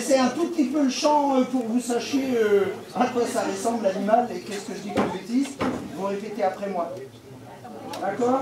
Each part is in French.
laisser un tout petit peu le champ euh, pour que vous sachiez euh, à quoi ça ressemble l'animal et qu'est-ce que je dis comme bêtise. Vous répétez après moi. D'accord?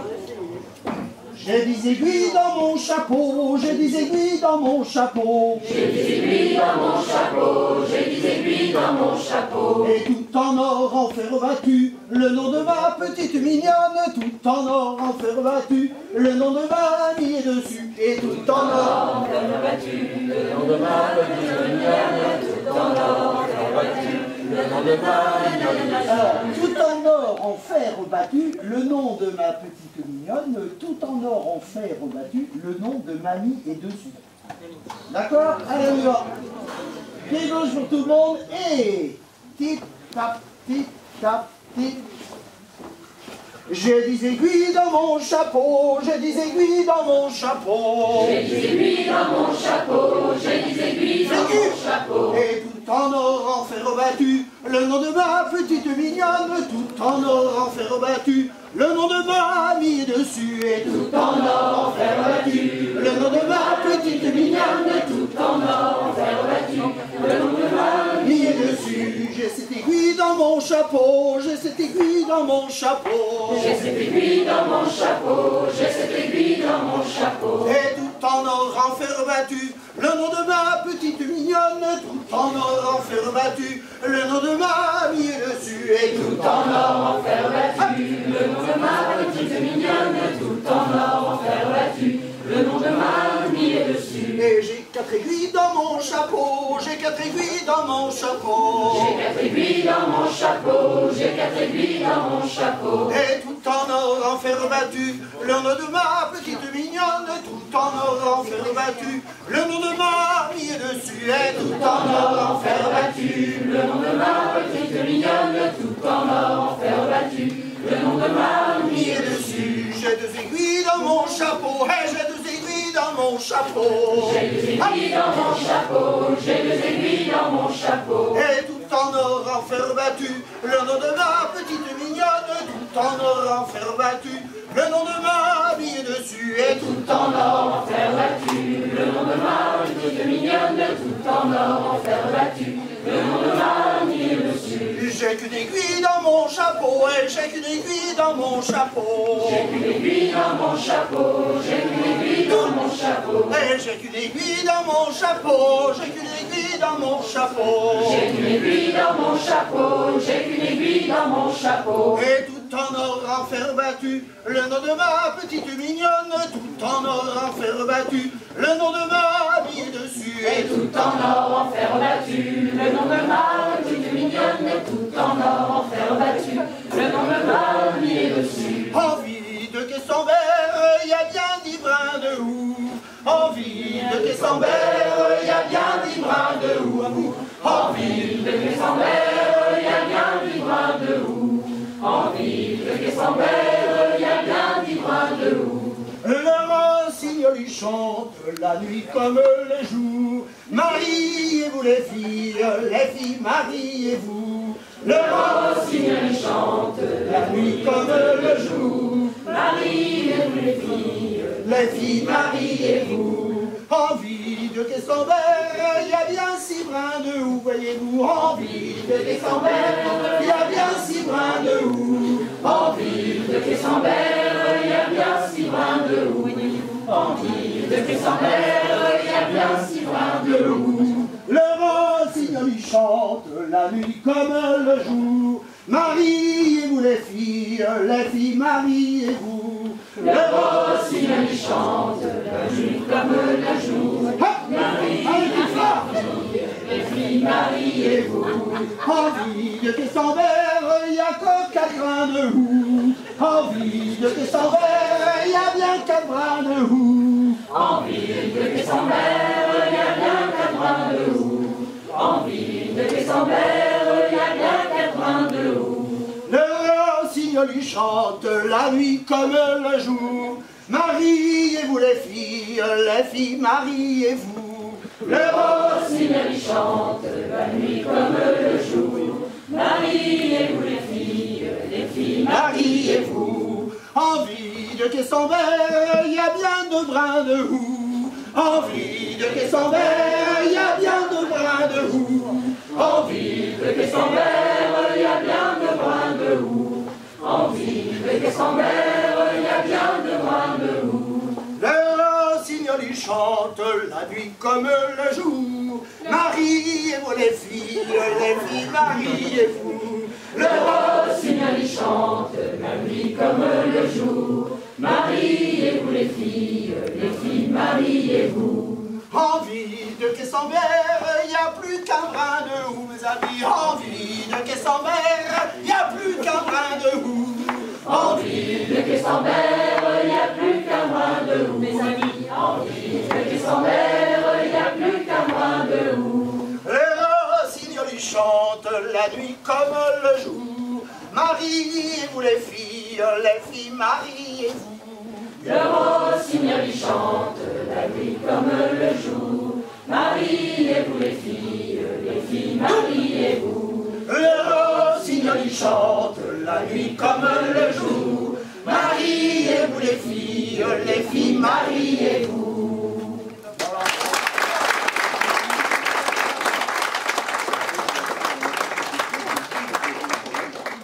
J'ai des aiguilles dans mon chapeau, j'ai des aiguilles dans mon chapeau. J'ai des aiguilles dans mon chapeau, j'ai des aiguilles dans mon chapeau. Et tout en or en fer battu, le nom de ma petite mignonne. Tout en or en fer battu, le nom de ma amie est dessus. Et tout en or en fer battu, le nom de ma petite mignonne. Tout en or en fer battu, le nom de ma mignonne. Tout en or en fer battu, le nom de ma petite mignonne. Tout en or en fer battu, le nom de mamie est dessus. D'accord Allez, on y va. Pied gauche pour tout le monde. Et tip, tap, tip, tap, tip. J'ai des aiguilles dans mon chapeau, j'ai des aiguilles dans mon chapeau. J'ai des aiguilles dans mon chapeau, j'ai des aiguilles dans mon chapeau. Et tout en or en fer battu, le nom de ma petite mignonne. Tout en or en fer battu, le nom de ma amie dessus. Et tout en or en fer battu, le nom de ma petite mignonne. Tout en or en fer battu, le nom de ma amie dessus. J'ai cette aiguille dans mon chapeau, j'ai cette aiguille dans mon chapeau. J'ai cette aiguille dans mon chapeau, j'ai cette aiguille dans mon chapeau. Et tout en or en fer battu, le nom de ma petite mignonne. Tout en or en fer battu, le nom de ma amie dessus. Et tout en or en fer battu, le nom de ma petite mignonne. Tout en or en fer battu, le nom de ma est dessus. Et j'ai quatre aiguilles dans mon chapeau, j'ai quatre aiguilles dans mon chapeau. J'ai quatre aiguilles dans mon chapeau, j'ai quatre aiguilles dans mon chapeau. Et tout en or en fer battu, le nom de ma petite mignonne. Tout en or en fer battu, le nom de ma amie est dessus. Et tout en or en fer battu, le nom de ma petite mignonne. Tout en or en fer battu, le nom de ma amie est dessus. J'ai deux aiguilles dans mon chapeau, et j'ai deux aiguilles dans mon chapeau. J'ai deux aiguilles dans mon chapeau, j'ai deux aiguilles dans mon chapeau. Et tout en or en fer battu, le nom de ma petite en or en fer battu, le nom de ma est dessus. Et tout en or en fer battu, le nom de ma petite mignonne. Tout en or en fer battu, le nom de ma est dessus. J'ai qu'une aiguille dans mon chapeau, et j'ai qu'une aiguille dans mon chapeau. J'ai qu'une aiguille dans mon chapeau, j'ai qu'une aiguille dans mon chapeau. Et j'ai qu'une aiguille dans mon chapeau, j'ai qu'une aiguille dans mon chapeau. J'ai qu'une aiguille dans mon chapeau, j'ai qu'une aiguille dans mon chapeau. Et tout en or en fer battu, le nom de ma petite mignonne. Tout en or en fer battu, le nom de ma amie dessus. Et tout en or en fer battu, le nom de ma petite mignonne. Tout en or en fer battu, le nom de ma est dessus. En vide que son verre, y a bien dix brins de houx. En que son verre, chante la nuit comme le jour. Mariez-vous les filles, les filles, mariez-vous. Le rossignol chante la nuit comme le jour. Mariez-vous les filles, les filles, mariez-vous. En vide que son verre, il y a bien six brins de houx, voyez-vous. En vide que son verre, il y a bien six brins de houx. En vide que son verre, il y a bien six brins de houx. En vide que son verre, il y a bien six brins de houx. Le rossignol il chante la nuit comme le jour. Mariez-vous les filles, les filles, mariez-vous. Le rossignol il chante la nuit comme le jour. Mariez-vous, les filles, mariez-vous. En vide que son verre, il y a que quatre brins de houx. En vide que bien brins de houx. En que son verre, il y a bien quatre brins de houx. En que son verre, il y a bien quatre brins de houx. Le rossignol lui chante la nuit comme le jour. Mariez-vous les filles, les filles, mariez-vous. Le rossignol chante la nuit comme le jour. Son verre, il y a bien de brins de houx. En vide que son verre, il y a bien de brins Quessambert, il y a bien de brins de houx. En ville de Quessambert, il y a bien de brins de houx. Le rossignol il chante la nuit comme le jour. Mariez-vous les filles, les filles, mariez-vous. Le rossignol il chante la nuit comme le jour. Mariez-vous les filles, les filles, mariez-vous. En ville de Quessambert, il n'y a plus qu'un brin de houx, mes amis. En ville de Quessambert, il n'y a plus qu'un brin de houx. En ville de Quessambert, il n'y a plus qu'un brin de houx. Mes amis, en ville de Quessambert, il n'y a plus qu'un brin de houx. Le rossignol il chante la nuit comme le jour. Mariez-vous les filles, les filles, mariez-vous. Le rossignol chante la nuit comme le jour. Mariez-vous les filles, les filles, mariez-vous. Le rossignol chante la nuit comme le jour. Mariez-vous les filles, les filles, mariez-vous.